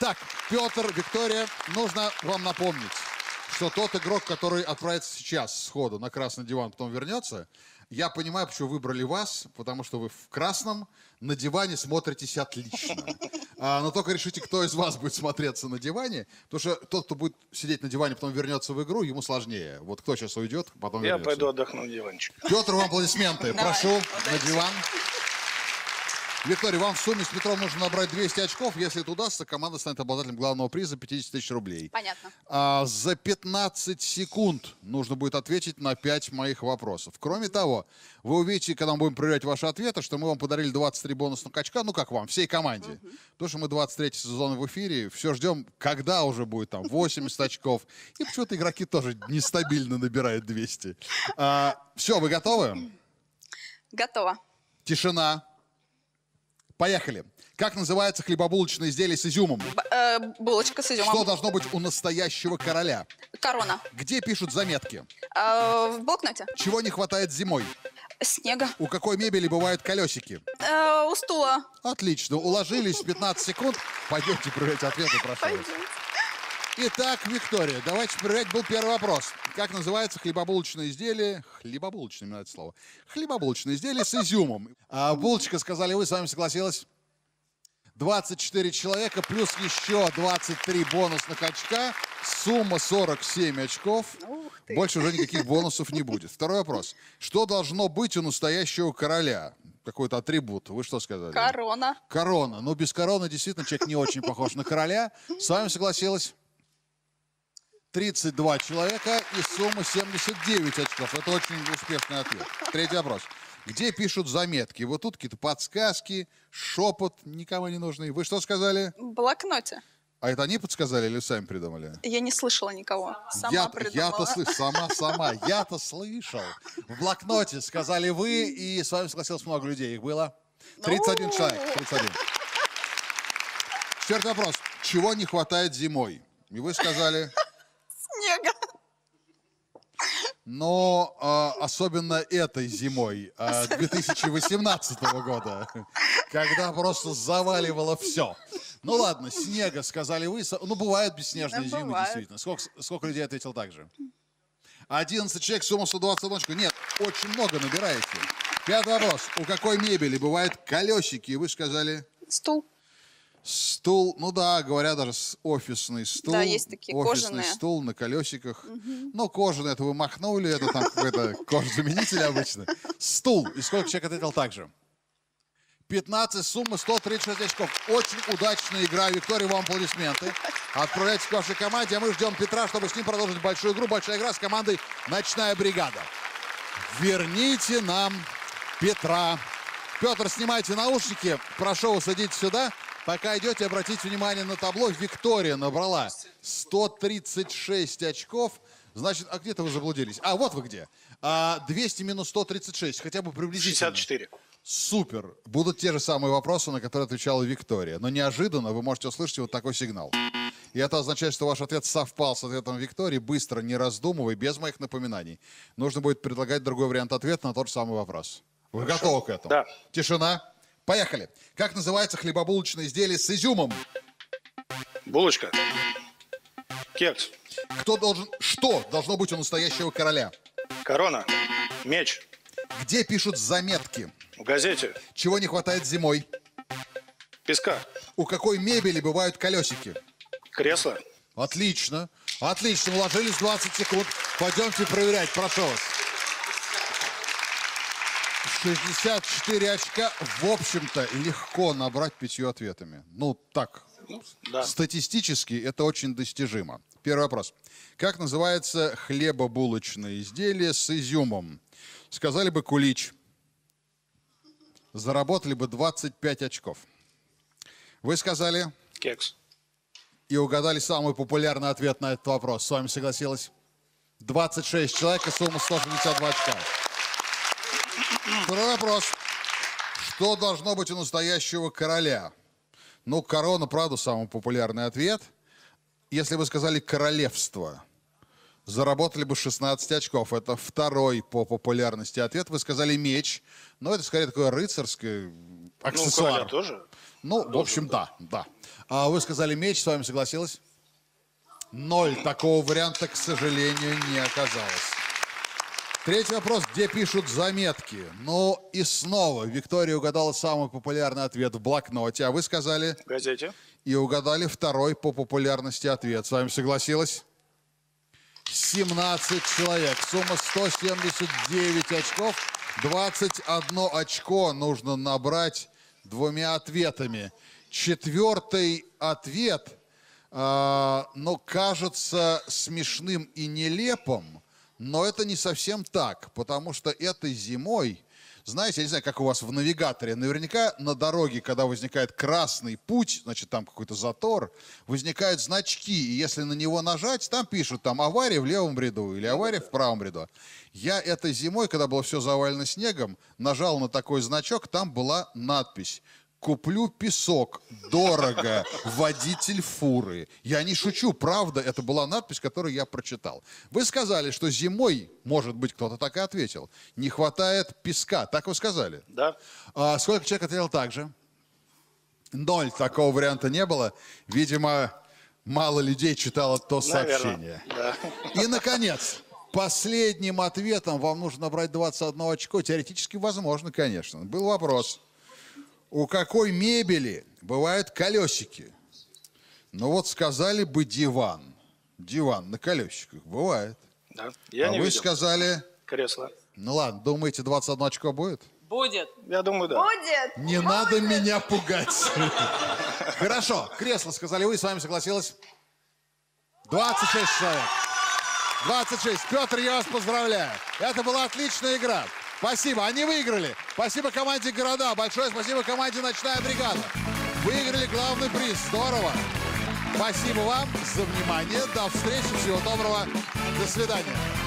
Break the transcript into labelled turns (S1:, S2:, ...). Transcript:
S1: Так, Петр, Виктория, нужно вам напомнить, что тот игрок, который отправится сейчас сходу на красный диван, потом вернется, я понимаю, почему выбрали вас, потому что вы в красном, на диване смотритесь отлично. А, но только решите, кто из вас будет смотреться на диване, потому что тот, кто будет сидеть на диване, потом вернется в игру, ему сложнее. Вот кто сейчас уйдет, потом
S2: Я
S1: вернется.
S2: пойду отдохну на диванчик.
S1: Петр, вам аплодисменты. Прошу на диван. Виктория, вам в сумме с Петром нужно набрать 200 очков. Если это удастся, команда станет обладателем главного приза 50 тысяч рублей.
S3: Понятно.
S1: А, за 15 секунд нужно будет ответить на 5 моих вопросов. Кроме того, вы увидите, когда мы будем проверять ваши ответы, что мы вам подарили 23 бонусных качка, ну как вам, всей команде. Потому что мы 23 сезон в эфире, все ждем, когда уже будет там 80 очков. И почему-то игроки тоже нестабильно набирают 200. все, вы готовы?
S3: Готово.
S1: Тишина. Поехали. Как называется хлебобулочное изделие с изюмом?
S3: Б- э, булочка с изюмом.
S1: Что должно быть у настоящего короля?
S3: Корона.
S1: Где пишут заметки?
S3: Э, в блокноте.
S1: Чего не хватает зимой?
S3: Снега.
S1: У какой мебели бывают колесики?
S3: Э, у стула.
S1: Отлично. Уложились в 15 секунд. Пойдемте проверять ответы, прошу вас. Итак, Виктория, давайте проверять. Был первый вопрос. Как называется хлебобулочное изделие? Хлебобулочное, именно это слово. Хлебобулочное изделие с изюмом. А, булочка, сказали вы, с вами согласилась? 24 человека, плюс еще 23 бонусных очка. Сумма 47 очков. Больше уже никаких бонусов не будет. Второй вопрос. Что должно быть у настоящего короля? Какой-то атрибут. Вы что сказали?
S3: Корона.
S1: Корона. Ну, без короны действительно человек не очень похож на короля. С вами согласилась 32 человека и сумма 79 очков. Это очень успешный ответ. Третий вопрос. Где пишут заметки? Вот тут какие-то подсказки, шепот, никому не нужны. Вы что сказали?
S3: В блокноте.
S1: А это они подсказали или сами придумали?
S3: Я не слышала никого. Сама
S1: Я,
S3: придумала.
S1: я-то слышал, сама, сама, я-то слышал. В блокноте сказали вы, и с вами согласилось много людей. Их было 31
S3: Ну.
S1: человек. 31. Четвертый вопрос. Чего не хватает зимой? И вы сказали,
S3: Снега.
S1: Но э, особенно этой зимой, э, 2018 года, когда просто заваливало все. Ну ладно, снега, сказали вы. Ну, бывают бесснежные
S3: Да,
S1: зимы,
S3: бывает.
S1: действительно. Сколько, сколько людей ответил так же? 11 человек, сумма 121 очко. Нет, очень много набираете. Пятый вопрос. У какой мебели бывают колесики? Вы сказали
S3: Стул.
S1: Стул. Ну да, говорят даже офисный стул.
S3: Да, есть такие
S1: Офисный
S3: кожаные.
S1: стул на колесиках. Ну, кожаный, это вы махнули, это там какой-то кожзаменитель обычно. Стул. И сколько человек ответил так же? 15, сумма 136 очков. Очень удачная игра. Виктория, вам аплодисменты. Отправляйтесь к вашей команде, а мы ждем Петра, чтобы с ним продолжить большую игру. Большая игра с командой «Ночная бригада». Верните нам Петра. Петр, снимайте наушники. Прошу вас, идите сюда. Пока идете, обратите внимание на табло. Виктория набрала 136 очков. Значит, а где-то вы заблудились. А, вот вы где. А, 200 минус 136, хотя бы приблизительно.
S2: 64.
S1: Супер. Будут те же самые вопросы, на которые отвечала Виктория. Но неожиданно вы можете услышать вот такой сигнал. И это означает, что ваш ответ совпал с ответом Виктории. Быстро, не раздумывай, без моих напоминаний. Нужно будет предлагать другой вариант ответа на тот же самый вопрос. Вы готовы к этому?
S2: Да.
S1: Тишина. Поехали. Как называется хлебобулочное изделие с изюмом?
S2: Булочка. Кекс.
S1: Кто должен... Что должно быть у настоящего короля?
S2: Корона. Меч.
S1: Где пишут заметки?
S2: В газете.
S1: Чего не хватает зимой?
S2: Песка.
S1: У какой мебели бывают колесики?
S2: Кресло.
S1: Отлично. Отлично. Уложились 20 секунд. Пойдемте проверять. Прошу вас. 64 очка. В общем-то, легко набрать пятью ответами. Ну, так,
S2: Да.
S1: статистически это очень достижимо. Первый вопрос. Как называется хлебобулочное изделие с изюмом? Сказали бы кулич. Заработали бы 25 очков. Вы сказали
S2: Кекс.
S1: и угадали самый популярный ответ на этот вопрос. С вами согласилась 26 человек и сумма 162 очка. Второй вопрос. Что должно быть у настоящего короля? Ну, корона, правда, самый популярный ответ. Если вы сказали королевство, заработали бы 16 очков. Это второй по популярности ответ. Вы сказали меч, но это скорее такое рыцарское
S2: Ну,
S1: аксессуар.
S2: короля тоже.
S1: Ну, в общем, да, да. А вы сказали меч, с вами согласилась? Ноль. Такого варианта, к сожалению, не оказалось. Третий вопрос. Где пишут заметки? Ну, и снова Виктория угадала самый популярный ответ в блокноте. А вы сказали
S2: В газете.
S1: и угадали второй по популярности ответ. С вами согласилась? 17 человек. Сумма 179 очков. 21 очко нужно набрать двумя ответами. Четвертый ответ, а, ну, кажется смешным и нелепым, но это не совсем так, потому что этой зимой, знаете, я не знаю, как у вас в навигаторе, наверняка на дороге, когда возникает красный путь, значит, там какой-то затор, возникают значки, и если на него нажать, там пишут, там, авария в левом ряду или авария в правом ряду. Я этой зимой, когда было все завалено снегом, нажал на такой значок, там была надпись Куплю песок, дорого, водитель фуры. Я не шучу, правда, это была надпись, которую я прочитал. Вы сказали, что зимой, может быть, кто-то так и ответил, не хватает песка. Так вы сказали?
S2: Да.
S1: А сколько человек ответил так же? Ноль. Такого варианта не было. Видимо, мало людей читало то сообщение.
S2: Наверное. Да.
S1: И, наконец, последним ответом вам нужно набрать 21 очко. Теоретически возможно, конечно. Был вопрос. У какой мебели бывают колесики? Ну вот сказали бы диван. Диван на колесиках бывает.
S2: Да. Я
S1: а
S2: не
S1: вы
S2: видел.
S1: сказали...
S2: Кресло.
S1: Ну ладно, думаете, 21 очко будет?
S4: Будет.
S2: Я думаю, да.
S3: Будет.
S1: Не надо меня пугать. Хорошо, кресло, сказали вы, с вами согласилась? 26 человек. 26. Петр, я вас поздравляю. Это была отличная игра. Спасибо. Они выиграли. Спасибо команде «Города». Большое спасибо команде «Ночная бригада». Выиграли главный приз. Здорово. Спасибо вам за внимание. До встречи. Всего доброго. До свидания.